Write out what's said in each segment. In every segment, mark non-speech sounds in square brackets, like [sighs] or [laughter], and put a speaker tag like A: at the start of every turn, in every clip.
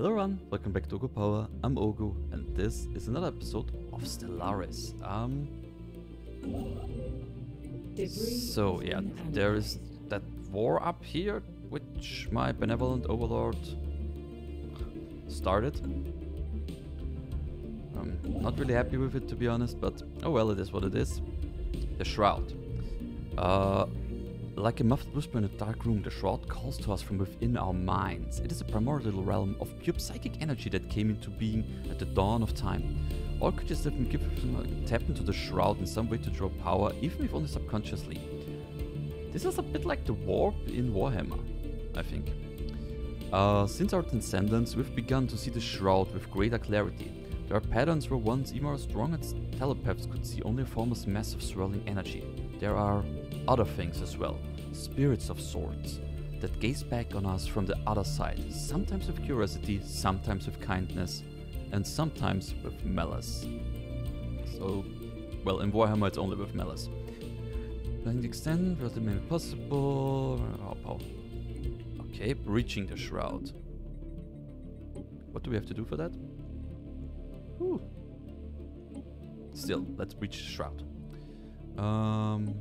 A: Hello everyone, welcome back to Oghu Power. I'm Oghu, and this is another episode of Stellaris. Um, so yeah, there is that war up here, which my benevolent overlord started. I'm not really happy with it to be honest, but oh well, it is what it is. The Shroud. Uh, like a muffled whisper in a dark room, the Shroud calls to us from within our minds. It is a primordial realm of pure psychic energy that came into being at the dawn of time. All creatures that can give tap into the Shroud in some way to draw power, even if only subconsciously. This is a bit like the warp in Warhammer, I think. Uh, since our transcendence, we've begun to see the Shroud with greater clarity. There are patterns where once even our strongest telepaths could see only a formless mass of swirling energy. There are other things as well, spirits of sorts, that gaze back on us from the other side, sometimes with curiosity, sometimes with kindness, and sometimes with malice. So, well, in Warhammer it's only with malice. Playing the extent, what may be possible. Oh, oh. Okay, breaching the shroud. What do we have to do for that? Whew. Still, let's breach the shroud. Um,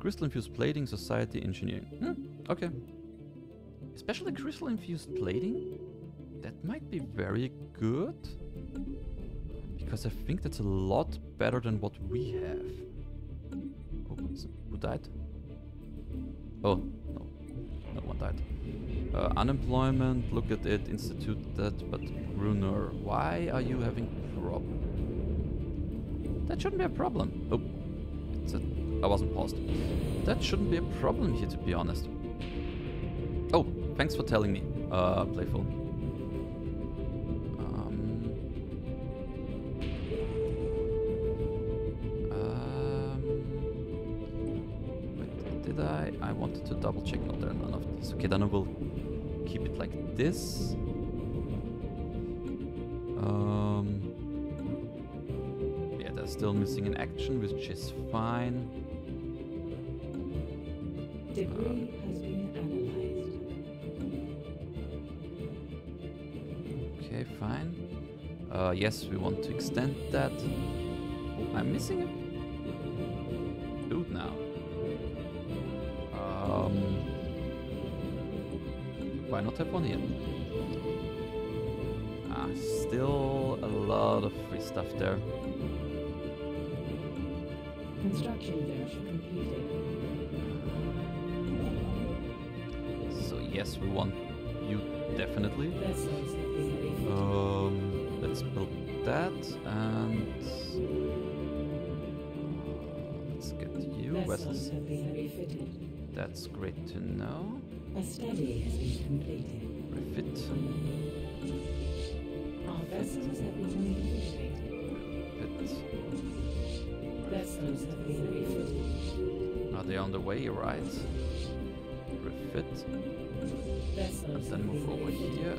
A: crystal infused plating, society, engineering. Hmm, okay. Especially crystal infused plating? That might be very good. Because I think that's a lot better than what we have. Oh, who died? Oh, no. No one died. Uh, unemployment, look at it, institute that, but Gruner, why are you having problem? That shouldn't be a problem. Oh, I wasn't paused. That shouldn't be a problem here, to be honest. Oh, thanks for telling me, uh, Playful. Um, um, wait, did I? I wanted to double check. No, there are none of these. Okay, then I will keep it like this. Uh, yes, we want to extend that. I'm missing a dude now. Um, why not have one here? Ah, still a lot of free stuff there.
B: Construction version completed.
A: So yes, we want you definitely.
B: Vessels have been refitted.
A: Um, let's build that and uh, let's get you
B: Vessels
A: vessels.
B: have been refitted.
A: That's great to know.
B: A study has been completed.
A: Refit.
B: Our vessels have been refueling.
A: Refit.
B: Vessels have been refitted.
A: Are they on the way? Right. Refit.
B: Vessels
A: And then move over here.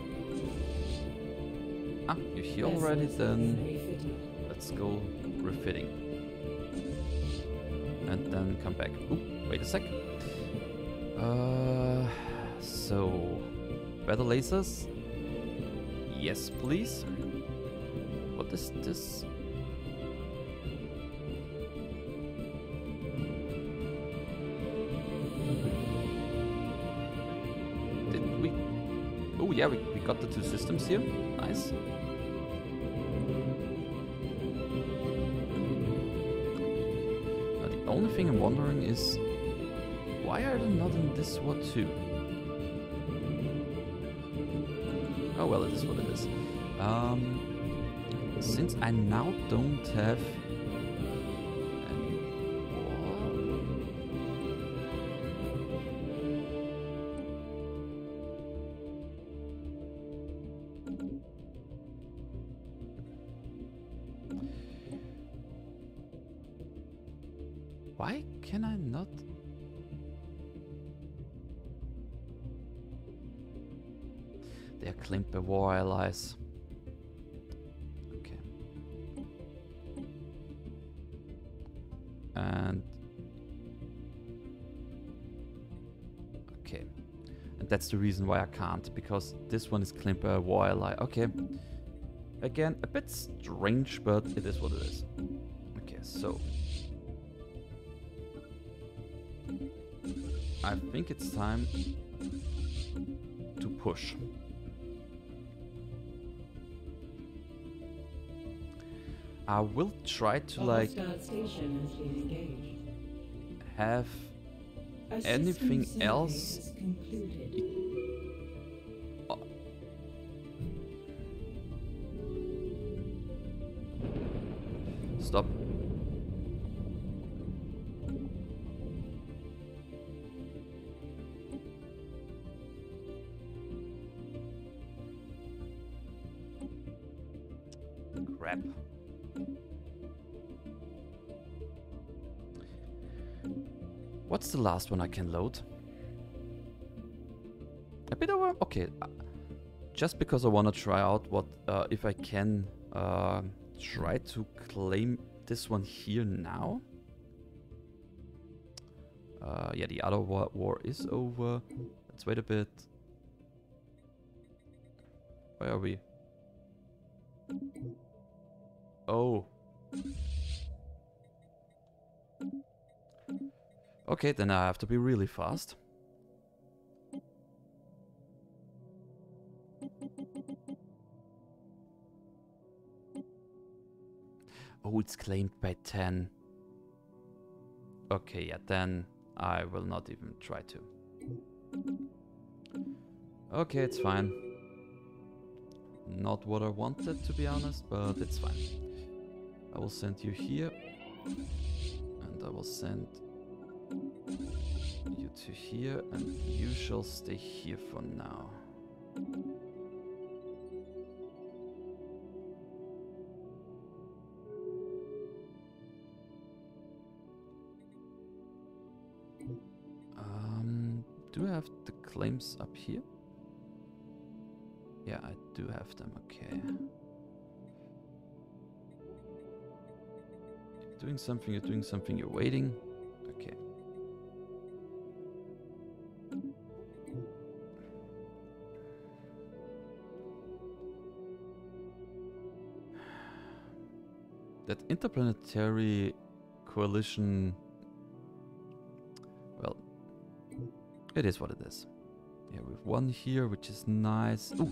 A: Ah, you're here already. Then let's go refitting. And then come back. Ooh, wait a sec. Uh, so, better lasers? Yes, please. What is this? Did we? Oh yeah, we, got the two systems here. Nice. Now, the only thing I'm wondering is why are they not in this one too? Oh well, it is what it is. Um, since I now don't have why can I not? They are claimed war allies. Okay. And Okay. And that's the reason why I can't, because this one is claimed by a wildlife. Okay. Again, a bit strange, but it is what it is. Okay, so. Think it's time to push. I will try to like
B: hostile station has been engaged.
A: have Anything else? Last one I can load? A bit over? Okay. uh, Just because I want to try out what, uh, if I can uh, try to claim this one here now. Uh, yeah, the other war, war is over. Let's wait a bit. Where are we? Oh. Okay, then I have to be really fast. Oh, it's claimed by 10. Okay, yeah, then I will not even try to. Okay, it's fine. Not what I wanted, to be honest, but it's fine. I will send you here. And I will send you to here, and you shall stay here for now. Um, do I have the claims up here? Yeah, I do have them, okay. Doing something, you're doing something, you're waiting. Interplanetary coalition. Well, it is what it is. Yeah, we've one here, which is nice. Ooh,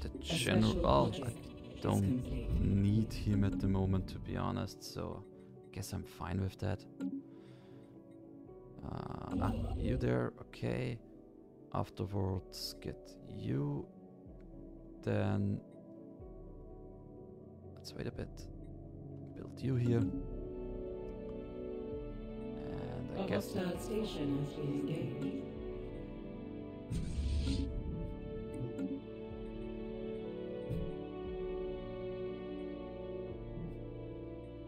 A: the general. I don't need him at the moment, to be honest. So, I guess I'm fine with that. Uh, ah, you there? Okay. Afterwards, get you. Then let's wait a bit. Build you here. And I guess
B: station has been engaged.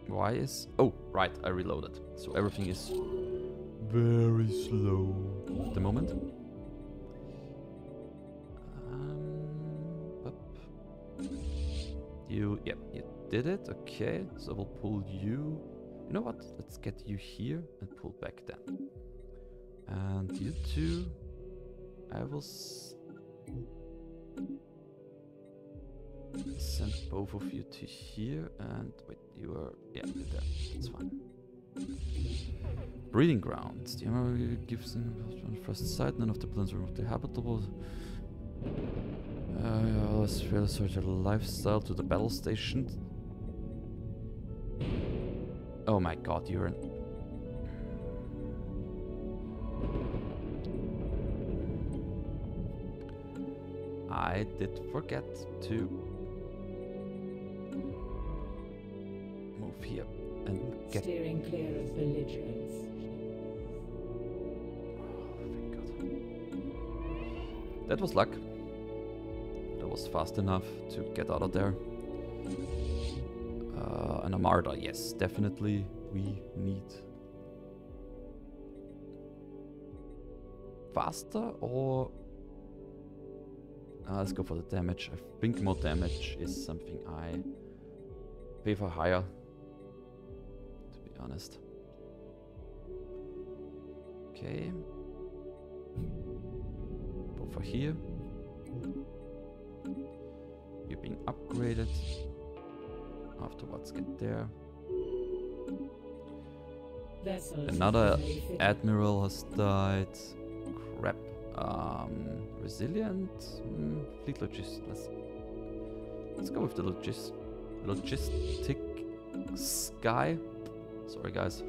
A: Why is... Oh, right, I reloaded. So everything is very slow at the moment. Um, up. You, yep, you did it. Okay, so we'll pull you. You know what? Let's get you here and pull back then. And you two, I will send both of you to here. And wait, you are yeah, you're there. That's fine. Breeding grounds. The MRE gives them first sight. None of the plants are remotely habitable. Uh, let's fail search a lifestyle to the battle station. Oh my god, you're an. I did forget to move here and get
B: Steering clear of belligerents.
A: Oh, thank God. That was luck. That was fast enough to get out of there. Uh, an Armada, yes, definitely we need. Faster or. Uh, let's go for the damage. I think more damage is something I pay for higher. To be honest. Okay. Both for here. You're being upgraded. Afterwards, get there. Another admiral has died. Crap. Um, resilient. Mm, fleet logist. Let's let's go with the logis logistic sky. Sorry, guys.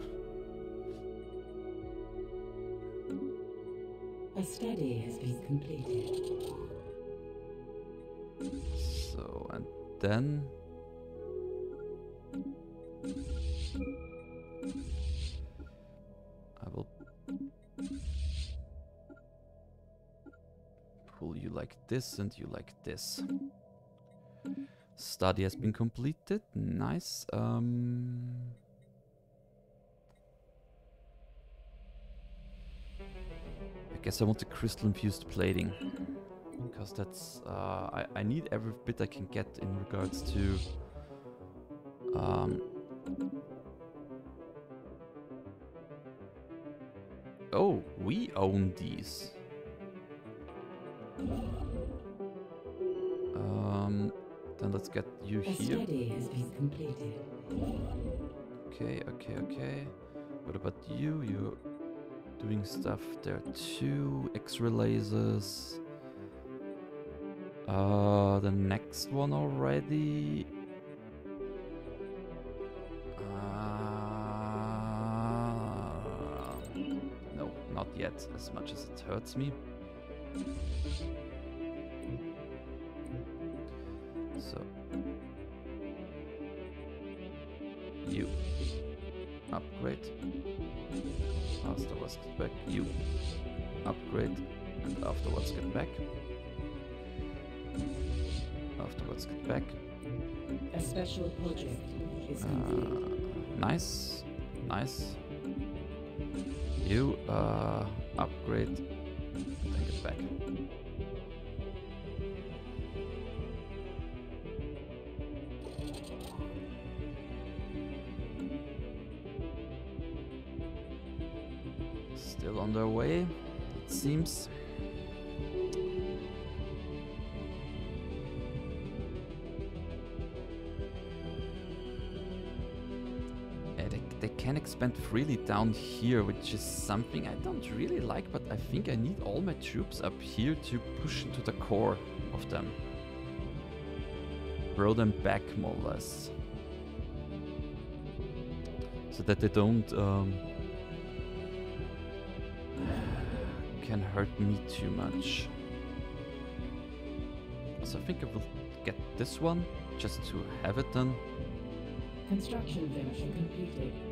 B: A study has been completed.
A: So and then. I will pull you like this and you like this. Study has been completed. Nice. Um, I guess I want the crystal infused plating because that's uh, I, I need every bit I can get in regards to um, oh we own these. Um, then let's get you
B: A
A: here.
B: has been completed.
A: okay okay okay. What about you? You're doing stuff there too. X-ray lasers. Uh, the next one already. Yet, as much as it hurts me. So. You. Upgrade. Afterwards get back. You. Upgrade. And afterwards get back. Afterwards get back.
B: A special project is
A: Uh, nice, nice. You uh, upgrade, then get back. Still on their way, it seems. Can expand freely down here, which is something I don't really like, but I think I need all my troops up here to push into the core of them. Throw them back, more or less. So that they don't um, can hurt me too much. So I think I will get this one, just to have it done.
B: Construction venture completed.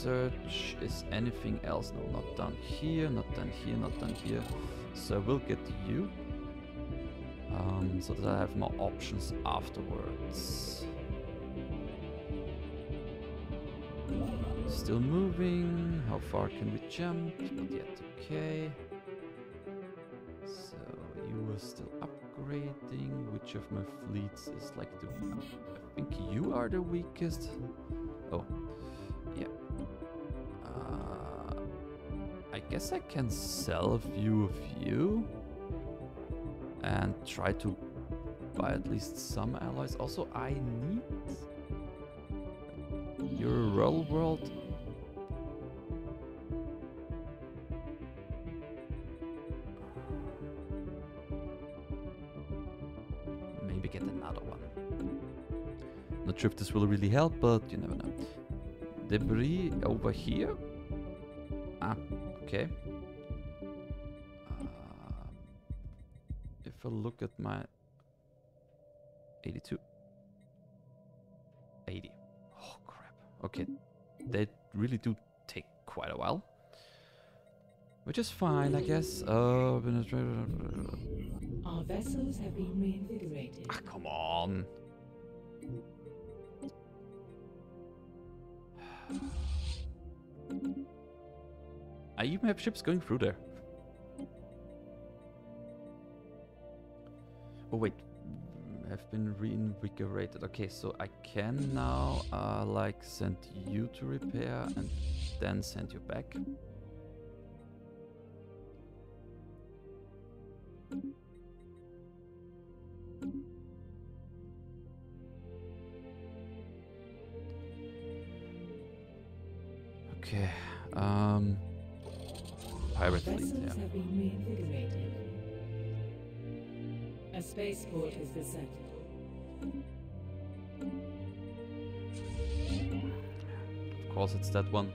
A: Research. Is anything else? No, not done here, not done here, not done here. So I will get to you. Um, so that I have more options afterwards. Still moving. How far can we jump? Not yet. Okay. So you are still upgrading. Which of my fleets is like the? I think you are the weakest. Oh, I guess I can sell a few of you and try to buy at least some allies. Also, I need your real world. Maybe get another one. Not sure if this will really help, but you never know. Debris over here. Okay. Uh, if I look at my 82. 80. Oh crap. Okay. They really do take quite a while. Which is fine, I guess. Uh, administrator-
B: Our vessels have been reinvigorated.
A: Ah, come on. I even have ships going through there. Oh wait, I've been reinvigorated. Okay, so I can now uh, like send you to repair and then send you back. Okay. Um. Pirate fleet. Yeah.
B: have been reinvigorated. A spaceport has been settled.
A: Of course, it's that one.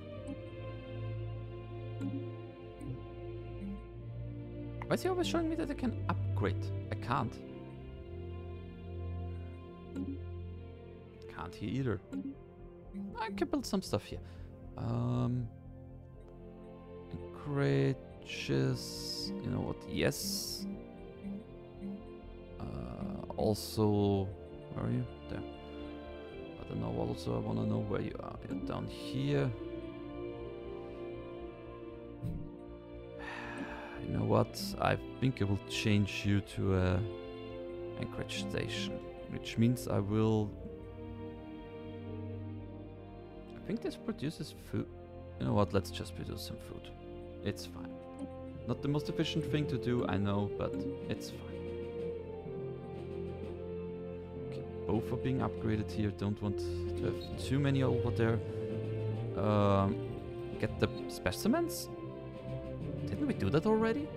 A: Why is he always showing me that I can upgrade? I can't. Can't he either? I can build some stuff here. Um, encourages. You know what? Yes. Uh, also, where are you? There. I don't know. Also, I want to know where you are. You're down here. [sighs] You know what? I think I will change you to a Anchorage station, which means I will. I think this produces food. You know what? Let's just produce some food. It's fine. Not the most efficient thing to do, I know, but it's fine. Okay, both are being upgraded here. Don't want to have too many over there. Um, get the specimens? Didn't we do that already?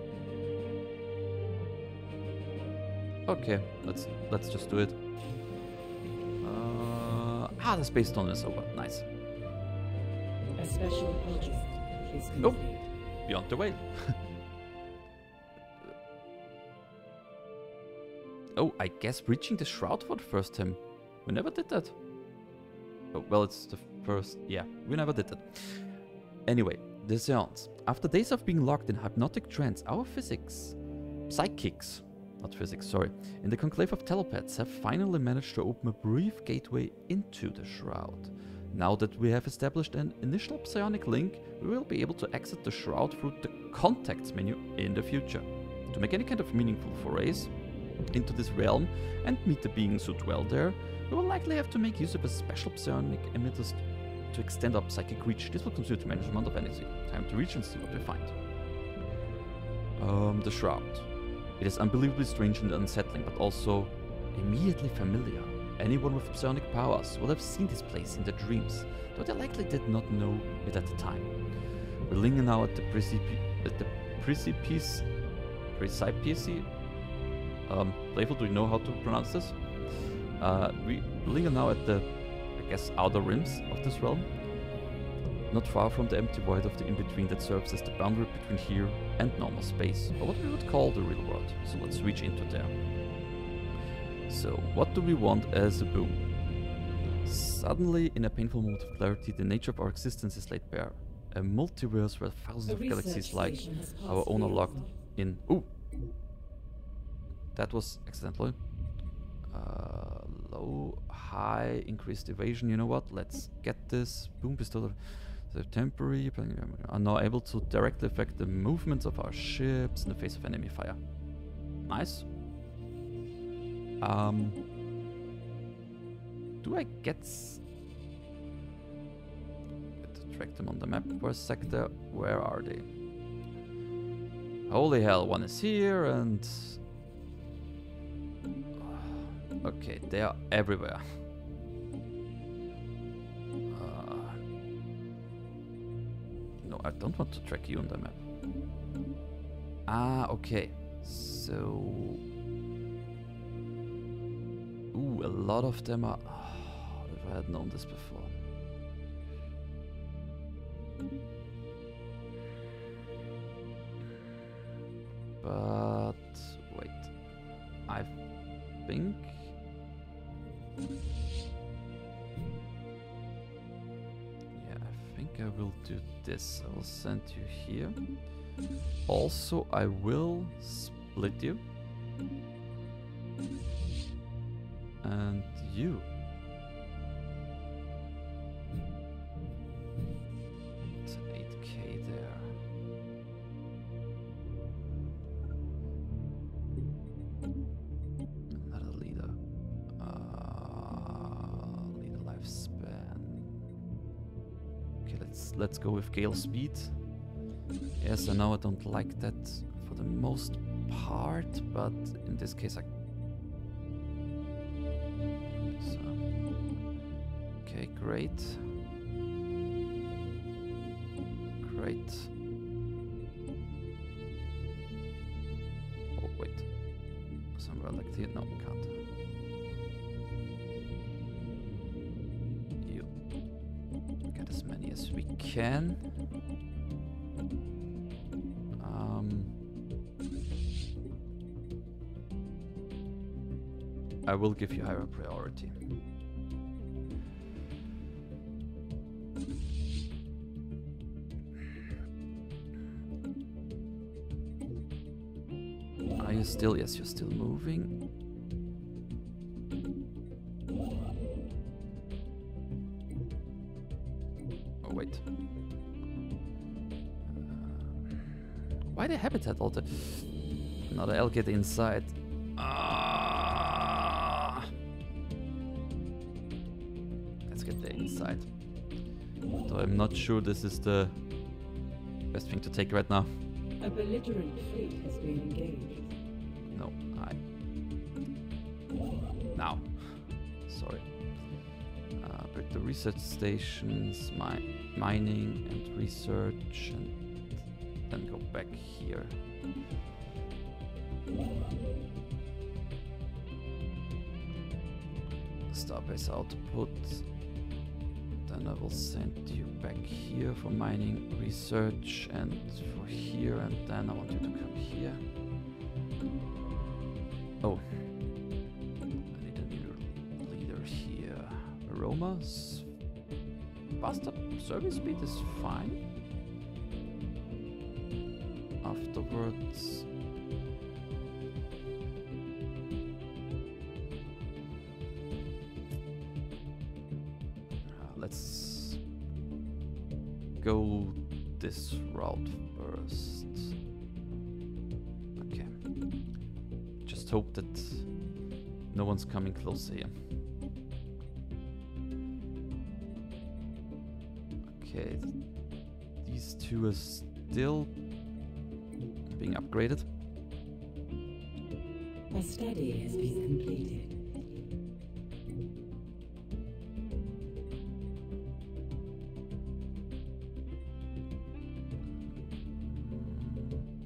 A: Okay, let's let's just do it. Uh, ah, the space tunnel is over. Nice.
B: A special project is
A: Oh. Beyond the whale. [laughs] oh, I guess reaching the shroud for the first time. We never did that. Oh, well, it's the first. Yeah, we never did that. Anyway, the seance. After days of being locked in hypnotic trance, our physics, psychics, not physics, sorry, in the conclave of telepaths have finally managed to open a brief gateway into the shroud. Now that we have established an initial psionic link, we will be able to exit the shroud through the contacts menu in the future. To make any kind of meaningful forays into this realm and meet the beings who dwell there, we will likely have to make use of a special psionic emitters to extend our psychic reach. This will consume a tremendous amount of energy. Time to reach and see what we find. Um, the shroud. It is unbelievably strange and unsettling, but also immediately familiar. Anyone with psionic powers will have seen this place in their dreams, though they likely did not know it at the time. We're linger now at the precipice, at the precipice, precipice. Um, Playful, do you know how to pronounce this? Uh, we linger now at the, I guess, outer rims of this realm, not far from the empty void of the in-between that serves as the boundary between here and normal space, or what we would call the real world. So let's reach into there. So, what do we want as a boon? Suddenly, in a painful moment of clarity, the nature of our existence is laid bare. A multiverse where thousands
B: A
A: of galaxies like our own are locked in. Ooh! That was accidental. Uh, low, high, increased evasion. You know what? Let's get this. Boom pistol. The temporary are now able to directly affect the movements of our ships in the face of enemy fire. Nice. Um, do I get to track them on the map for sector. Where are they? Holy hell, one is here and [sighs] Okay, they are everywhere. [laughs] Uh, no, I don't want to track you on the map. Ah, okay. So... Ooh, a lot of them are... Oh, [sighs] if I had known this before. But... Wait. I think... Yeah, I think I will do this. I will send you here. Also, I will split you and you. It's an 8k there. Another leader. Uh, leader lifespan. Okay, let's let's go with gale speed. Yes, I know I don't like that for the most part, but in this case I great. Great. Oh, wait. Somewhere like here? No, we can't. You get as many as we can. Um, I will give you higher priority. You still? Yes, you're still moving. Oh, wait. Uh, why the habitat alter? Another get inside. Ah. Let's get the inside. I'm not sure this is the best thing to take right now.
B: A belligerent fleet has been engaged.
A: Research stations, my mining and research, and then go back here. Starbase output. Then I will send you back here for mining research and for here, and then I want you to come here. Service speed is fine. Afterwards. Uh, let's go this route first. Okay. Just hope that no one's coming close here. Okay, these two are still being upgraded.
B: A study has been completed.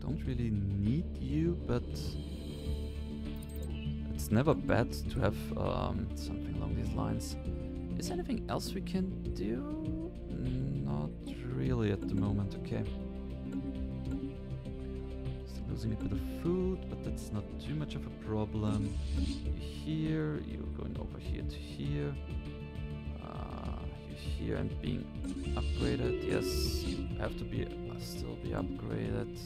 A: Don't really need you, but it's never bad to have um, something along these lines. Is there anything else we can do? At the moment, okay. Still losing a bit of food, but that's not too much of a problem. You here, you're going over here to here. Uh, you here and being upgraded. Yes, you have to be uh, still be upgraded.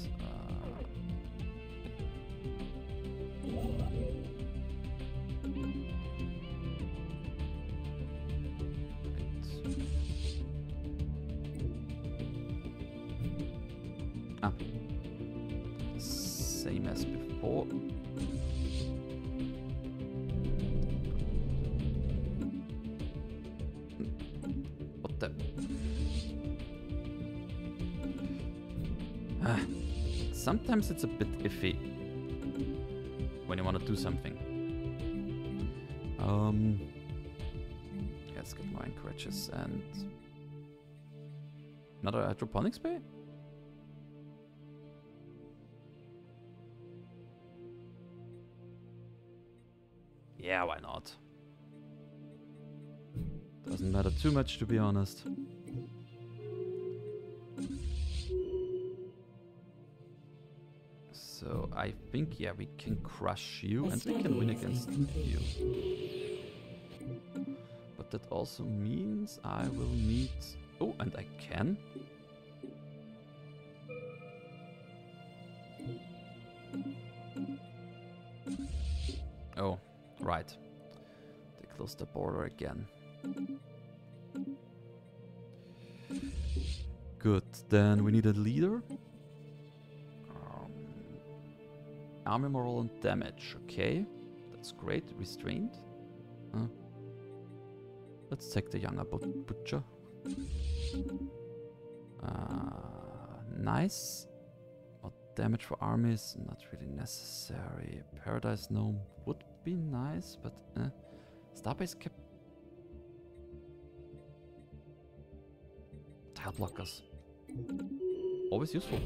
A: Before. What the? Ah, sometimes it's a bit iffy when you want to do something. Um, let's get more anchorages and another hydroponics bay. Doesn't matter too much, to be honest. So I think, yeah, we can crush you and we can win against you. But that also means I will need... Oh, and I can? Oh, right. They closed the border again. Good, then we need a leader. Um, army moral and damage, okay. That's great, restrained. Huh? Let's take the younger but- butcher. Uh, nice. What damage for armies? Not really necessary. Paradise Dome would be nice, but eh. Starbase Cap. Tile blockers. Always useful.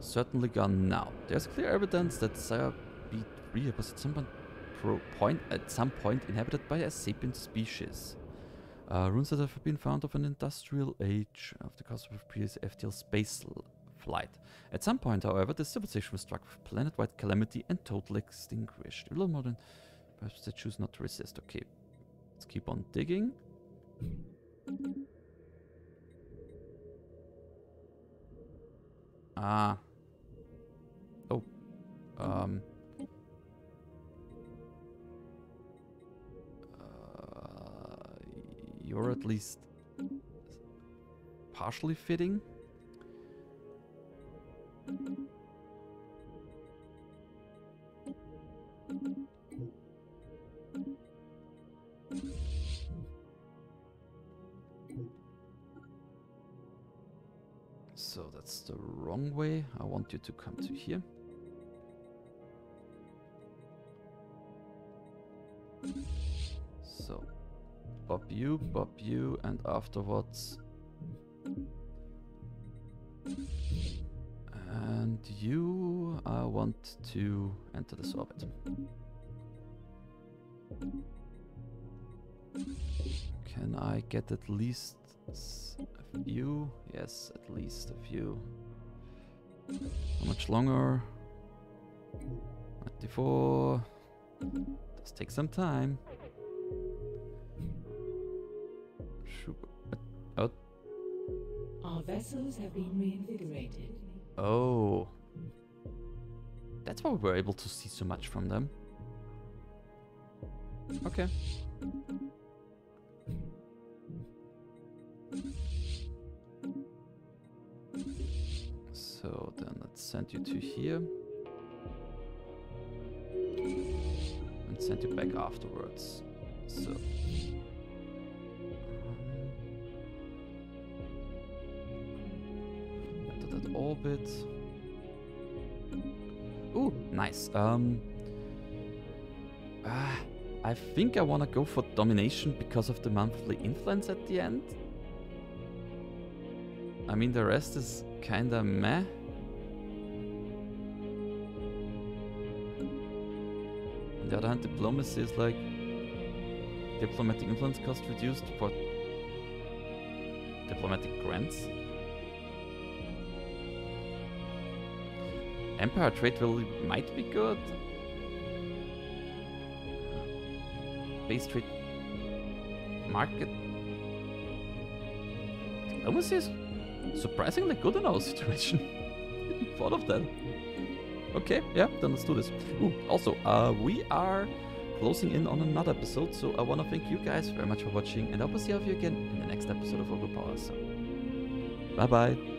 A: Certainly gone now. There's clear evidence that Sire B3 was at some point, at some point inhabited by a sapient species. Uh, ruins that have been found of an industrial age of the cusp of previous FTL space flight. At some point, however, the civilization was struck with planet-wide calamity and totally extinguished. A little more than perhaps they choose not to resist. Okay, let's keep on digging. Ah. Oh. Um. Uh, you're at least partially fitting. I want you to come to here. So, bop you, bop you, and afterwards... And you, I want to enter this orbit. Can I get at least a few? Yes, at least a few. How much longer? 94. Does take some time. Uh,
B: Our vessels have been reinvigorated.
A: Oh. That's why we were able to see so much from them. Okay. Send you to here. And send you back afterwards. So. Enter that orbit. Ooh, nice. Um, ah, I think I want to go for domination because of the monthly influence at the end. I mean, the rest is kinda meh. The other hand, diplomacy is like diplomatic influence cost reduced for diplomatic grants. Empire trade will might be good. Base trade market diplomacy is surprisingly good in our [laughs] situation. Thought of that. Okay, yeah, then let's do this. Ooh, also, uh, we are closing in on another episode, so I want to thank you guys very much for watching, and I will see all of you again in the next episode of Oghupower. So, bye bye.